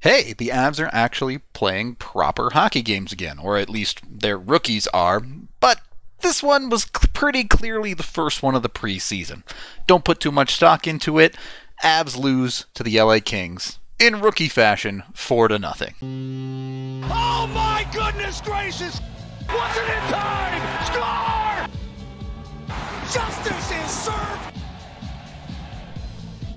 hey, the Avs are actually playing proper hockey games again, or at least their rookies are, but this one was pretty clearly the first one of the preseason. Don't put too much stock into it. Avs lose to the LA Kings in rookie fashion, four to nothing. Oh my goodness gracious! Wasn't it time? Score! Justice is served!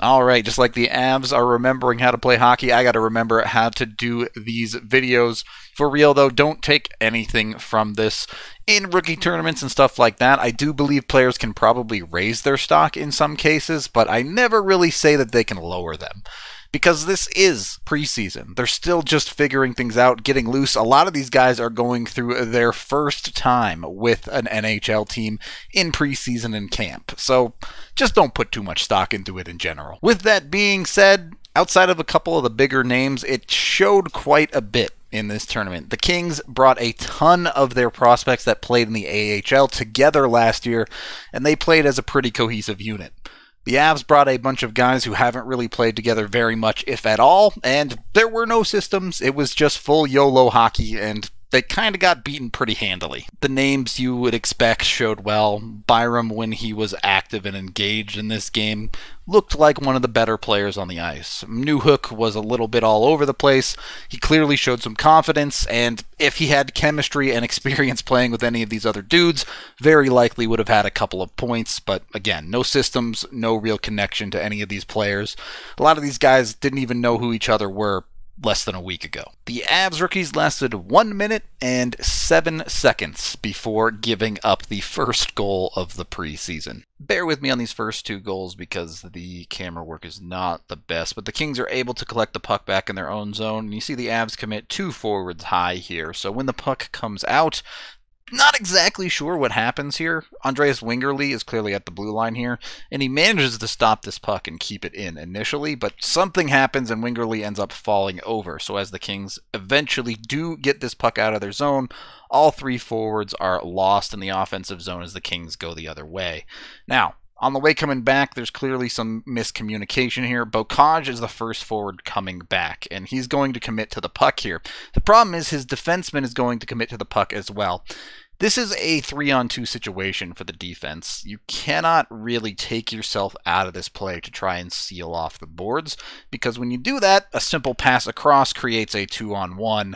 All right, just like the Avs are remembering how to play hockey, I got to remember how to do these videos. For real, though, don't take anything from this. In rookie tournaments and stuff like that, I do believe players can probably raise their stock in some cases, but I never really say that they can lower them because this is preseason. They're still just figuring things out, getting loose. A lot of these guys are going through their first time with an NHL team in preseason and camp. So just don't put too much stock into it in general. With that being said, outside of a couple of the bigger names, it showed quite a bit in this tournament. The Kings brought a ton of their prospects that played in the AHL together last year, and they played as a pretty cohesive unit. The Avs brought a bunch of guys who haven't really played together very much, if at all, and there were no systems. It was just full YOLO hockey, and they kind of got beaten pretty handily. The names you would expect showed well. Byram, when he was active and engaged in this game, looked like one of the better players on the ice. Newhook was a little bit all over the place. He clearly showed some confidence, and if he had chemistry and experience playing with any of these other dudes, very likely would have had a couple of points. But again, no systems, no real connection to any of these players. A lot of these guys didn't even know who each other were less than a week ago. The Avs rookies lasted 1 minute and 7 seconds before giving up the first goal of the preseason. Bear with me on these first two goals because the camera work is not the best, but the Kings are able to collect the puck back in their own zone. And you see the Avs commit two forwards high here. So when the puck comes out, not exactly sure what happens here. Andreas Wingerli is clearly at the blue line here, and he manages to stop this puck and keep it in initially, but something happens and Wingerly ends up falling over. So as the Kings eventually do get this puck out of their zone, all three forwards are lost in the offensive zone as the Kings go the other way. Now, on the way coming back, there's clearly some miscommunication here. Beaucage is the first forward coming back, and he's going to commit to the puck here. The problem is his defenseman is going to commit to the puck as well. This is a three on two situation for the defense. You cannot really take yourself out of this play to try and seal off the boards because when you do that, a simple pass across creates a two on one.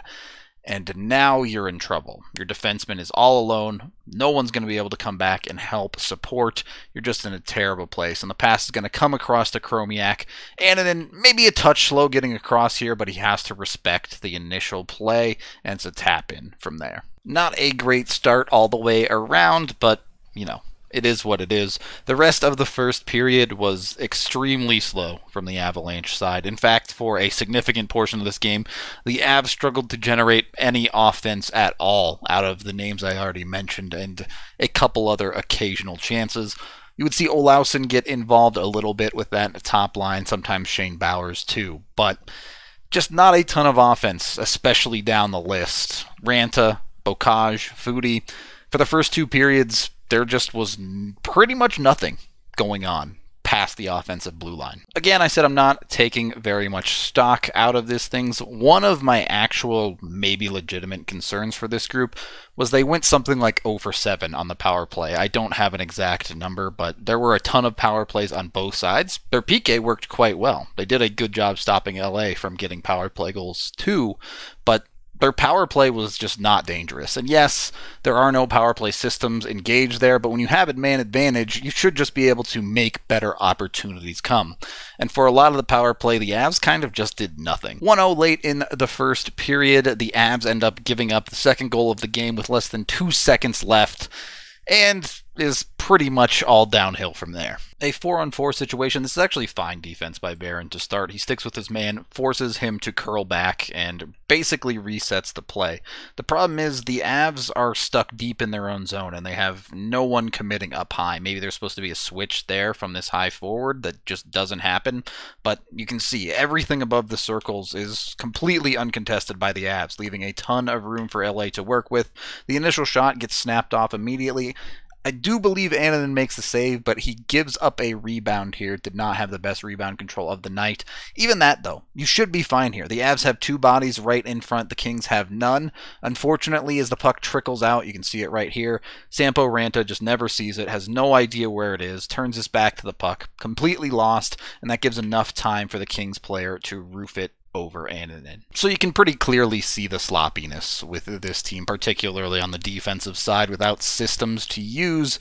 And now you're in trouble. Your defenseman is all alone. No one's going to be able to come back and help support. You're just in a terrible place. And the pass is going to come across to Chromiak. And then maybe a touch slow getting across here, but he has to respect the initial play. And it's a tap in from there. Not a great start all the way around, but, you know, it is what it is. The rest of the first period was extremely slow from the Avalanche side. In fact, for a significant portion of this game, the Avs struggled to generate any offense at all out of the names I already mentioned and a couple other occasional chances. You would see Olausson get involved a little bit with that top line, sometimes Shane Bowers too, but just not a ton of offense, especially down the list. Ranta, Beaucage, Foudy. For the first two periods, there just was pretty much nothing going on past the offensive blue line. Again, I said I'm not taking very much stock out of these things. One of my actual, maybe legitimate concerns for this group was they went something like 0 for 7 on the power play. I don't have an exact number, but there were a ton of power plays on both sides. Their PK worked quite well. They did a good job stopping LA from getting power play goals too, but their power play was just not dangerous. And yes, there are no power play systems engaged there, but when you have a man advantage, you should just be able to make better opportunities come. And for a lot of the power play, the Avs kind of just did nothing. 1 0 late in the first period, the Avs end up giving up the second goal of the game with less than two seconds left. And is pretty much all downhill from there. A 4 on 4 situation. This is actually fine defense by Barron to start. He sticks with his man, forces him to curl back, and basically resets the play. The problem is the Avs are stuck deep in their own zone and they have no one committing up high. Maybe there's supposed to be a switch there from this high forward that just doesn't happen, but you can see everything above the circles is completely uncontested by the Avs, leaving a ton of room for LA to work with. The initial shot gets snapped off immediately I do believe Annunen makes the save, but he gives up a rebound here. Did not have the best rebound control of the night. Even that, though, you should be fine here. The Avs have two bodies right in front. The Kings have none. Unfortunately, as the puck trickles out, you can see it right here. Sampo Ranta just never sees it, has no idea where it is, turns his back to the puck, completely lost, and that gives enough time for the Kings player to roof it over Annunen. So you can pretty clearly see the sloppiness with this team, particularly on the defensive side, without systems to use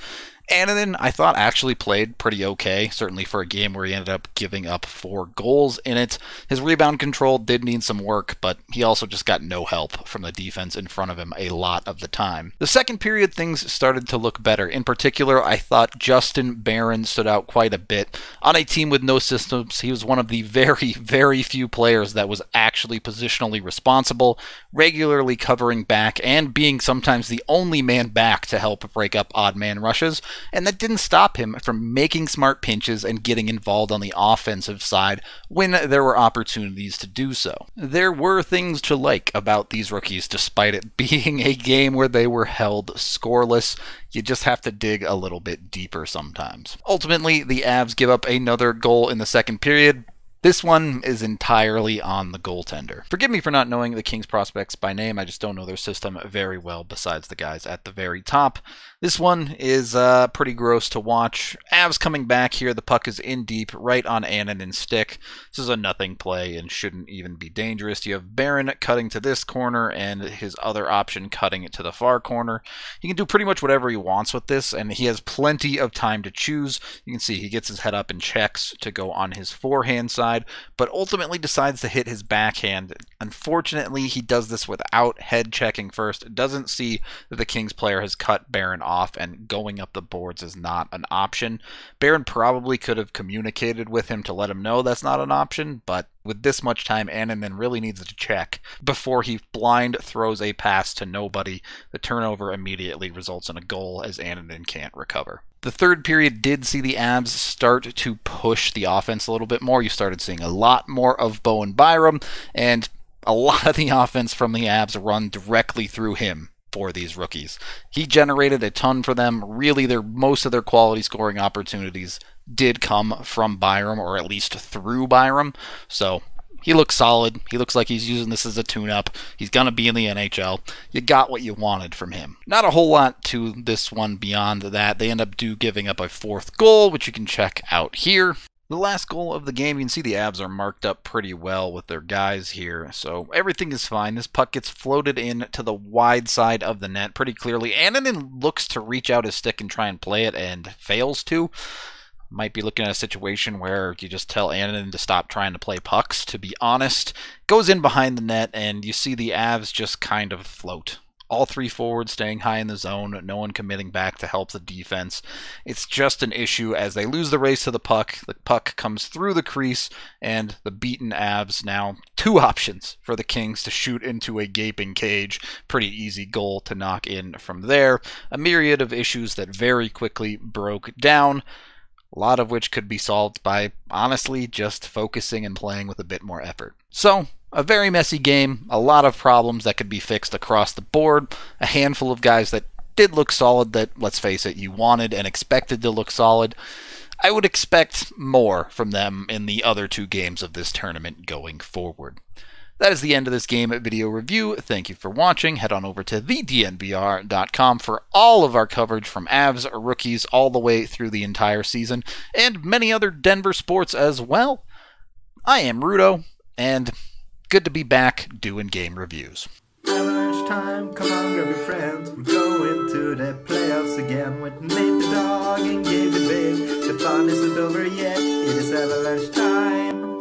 Annunen, I thought actually played pretty okay, certainly for a game where he ended up giving up four goals in it. His rebound control did need some work, but he also just got no help from the defense in front of him a lot of the time. The second period, things started to look better. In particular, I thought Justin Barron stood out quite a bit. On a team with no systems, he was one of the very, very few players that was actually positionally responsible, regularly covering back, and being sometimes the only man back to help break up odd man rushes and that didn't stop him from making smart pinches and getting involved on the offensive side when there were opportunities to do so. There were things to like about these rookies, despite it being a game where they were held scoreless. You just have to dig a little bit deeper sometimes. Ultimately, the Avs give up another goal in the second period, this one is entirely on the goaltender. Forgive me for not knowing the Kings prospects by name, I just don't know their system very well besides the guys at the very top. This one is uh, pretty gross to watch. Avs coming back here. The puck is in deep, right on Annunen's stick. This is a nothing play and shouldn't even be dangerous. You have Barron cutting to this corner and his other option cutting it to the far corner. He can do pretty much whatever he wants with this, and he has plenty of time to choose. You can see he gets his head up and checks to go on his forehand side, but ultimately decides to hit his backhand. Unfortunately, he does this without head checking first. Doesn't see that the Kings player has cut Barron off, and going up the boards is not an option. Barron probably could have communicated with him to let him know that's not an option, but with this much time, Annunen really needs to check before he blind throws a pass to nobody. The turnover immediately results in a goal as Annunen can't recover. The third period did see the Avs start to push the offense a little bit more. You started seeing a lot more of Bowen Byram, and a lot of the offense from the Avs run directly through him for these rookies. He generated a ton for them. Really, their most of their quality scoring opportunities did come from Byram, or at least through Byram. So he looks solid. He looks like he's using this as a tune up. He's going to be in the NHL. You got what you wanted from him. Not a whole lot to this one beyond that. They end up do giving up a fourth goal, which you can check out here. The last goal of the game, you can see the Avs are marked up pretty well with their guys here, so everything is fine. This puck gets floated in to the wide side of the net pretty clearly. Annunen looks to reach out his stick and try and play it and fails to. Might be looking at a situation where you just tell Annunen to stop trying to play pucks, to be honest. Goes in behind the net, and you see the Avs just kind of float all three forwards staying high in the zone, no one committing back to help the defense. It's just an issue as they lose the race to the puck. The puck comes through the crease, and the beaten Avs now two options for the Kings to shoot into a gaping cage. Pretty easy goal to knock in from there. A myriad of issues that very quickly broke down. A lot of which could be solved by honestly just focusing and playing with a bit more effort. So, a very messy game, a lot of problems that could be fixed across the board, a handful of guys that did look solid that, let's face it, you wanted and expected to look solid. I would expect more from them in the other two games of this tournament going forward. That is the end of this game video review. Thank you for watching. Head on over to thednvr.com for all of our coverage from Avs rookies all the way through the entire season and many other Denver sports as well. I am Rudo, and good to be back doing game reviews. Time, come on, grab your friends. We're going to the playoffs again with Nate the dog and Gabe the big. The fun isn't over yet. It is avalanche time.